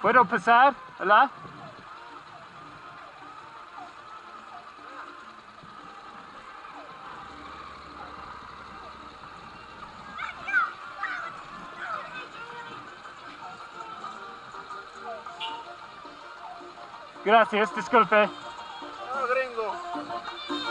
¿Puedo pasar? Hola. Gracias, disculpe. Ah, gringo.